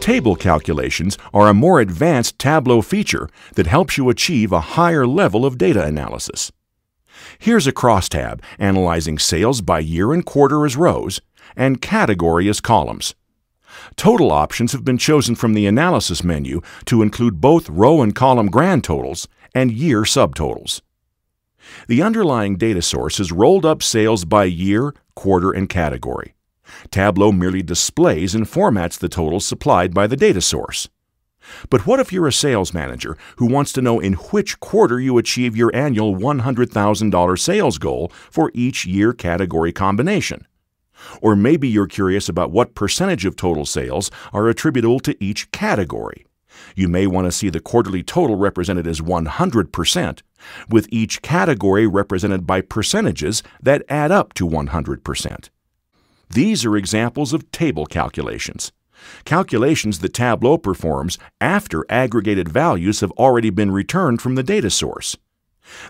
Table calculations are a more advanced Tableau feature that helps you achieve a higher level of data analysis. Here's a crosstab analyzing sales by year and quarter as rows and category as columns. Total options have been chosen from the Analysis menu to include both row and column grand totals and year subtotals. The underlying data source is rolled up sales by year, quarter, and category. Tableau merely displays and formats the totals supplied by the data source. But what if you're a sales manager who wants to know in which quarter you achieve your annual $100,000 sales goal for each year category combination? Or maybe you're curious about what percentage of total sales are attributable to each category. You may want to see the quarterly total represented as 100%, with each category represented by percentages that add up to 100%. These are examples of table calculations. Calculations that Tableau performs after aggregated values have already been returned from the data source.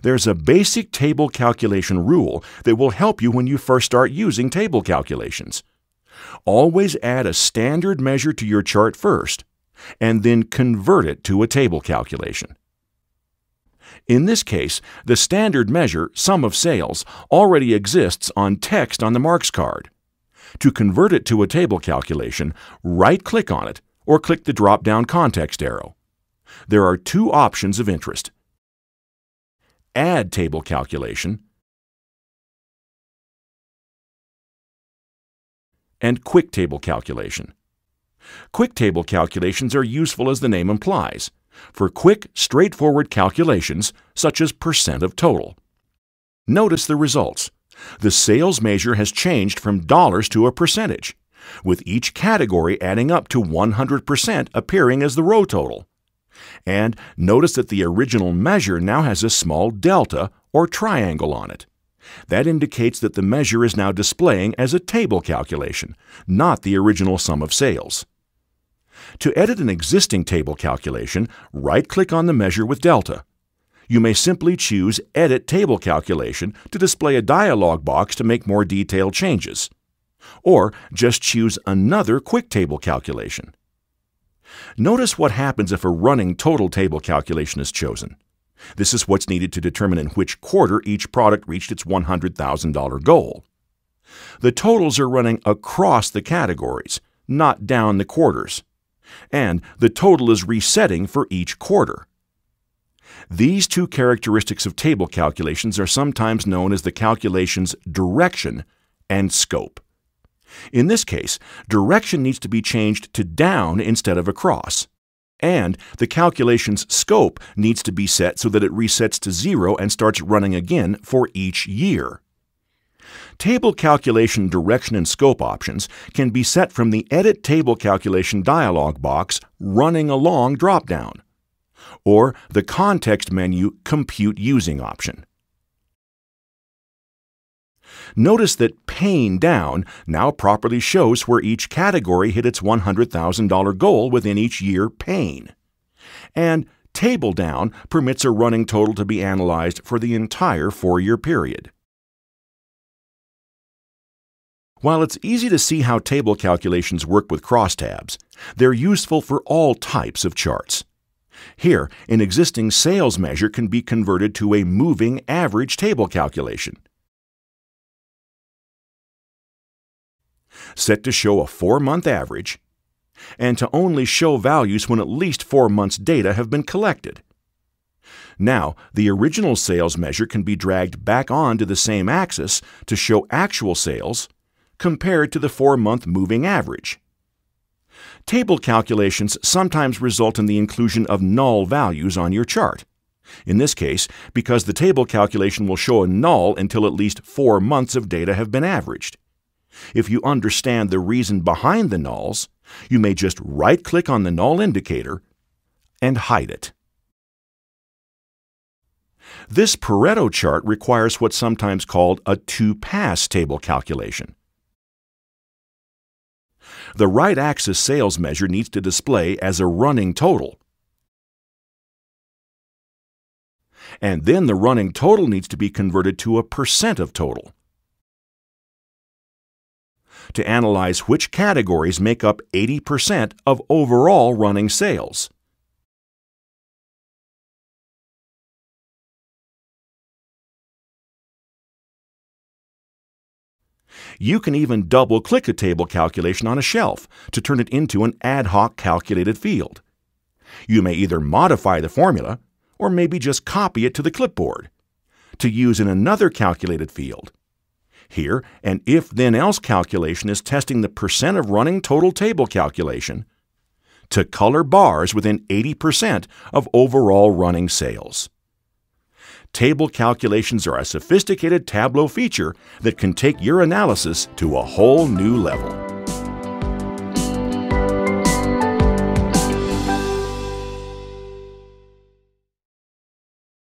There's a basic table calculation rule that will help you when you first start using table calculations. Always add a standard measure to your chart first, and then convert it to a table calculation. In this case, the standard measure, sum of sales, already exists on text on the marks card. To convert it to a table calculation, right-click on it or click the drop-down context arrow. There are two options of interest. Add table calculation and quick table calculation. Quick table calculations are useful as the name implies, for quick, straightforward calculations such as percent of total. Notice the results the sales measure has changed from dollars to a percentage, with each category adding up to 100% appearing as the row total. And notice that the original measure now has a small delta or triangle on it. That indicates that the measure is now displaying as a table calculation, not the original sum of sales. To edit an existing table calculation, right-click on the measure with delta you may simply choose Edit Table Calculation to display a dialog box to make more detailed changes. Or just choose another Quick Table Calculation. Notice what happens if a running total table calculation is chosen. This is what's needed to determine in which quarter each product reached its $100,000 goal. The totals are running across the categories, not down the quarters. And the total is resetting for each quarter. These two characteristics of table calculations are sometimes known as the calculation's direction and scope. In this case, direction needs to be changed to down instead of across. And the calculation's scope needs to be set so that it resets to zero and starts running again for each year. Table calculation direction and scope options can be set from the Edit Table Calculation dialog box Running Along dropdown or the context menu Compute Using option. Notice that Pane Down now properly shows where each category hit its $100,000 goal within each year pane. And Table Down permits a running total to be analyzed for the entire four-year period. While it's easy to see how table calculations work with crosstabs, they're useful for all types of charts. Here, an existing sales measure can be converted to a moving average table calculation. Set to show a four-month average, and to only show values when at least four months' data have been collected. Now, the original sales measure can be dragged back onto the same axis to show actual sales compared to the four-month moving average. Table calculations sometimes result in the inclusion of null values on your chart. In this case, because the table calculation will show a null until at least four months of data have been averaged. If you understand the reason behind the nulls, you may just right-click on the null indicator and hide it. This Pareto chart requires what's sometimes called a two-pass table calculation. The right axis sales measure needs to display as a running total. And then the running total needs to be converted to a percent of total. to analyze which categories make up 80% of overall running sales. You can even double click a table calculation on a shelf to turn it into an ad hoc calculated field. You may either modify the formula or maybe just copy it to the clipboard to use in another calculated field. Here, an if-then-else calculation is testing the percent of running total table calculation to color bars within 80% of overall running sales. Table calculations are a sophisticated Tableau feature that can take your analysis to a whole new level.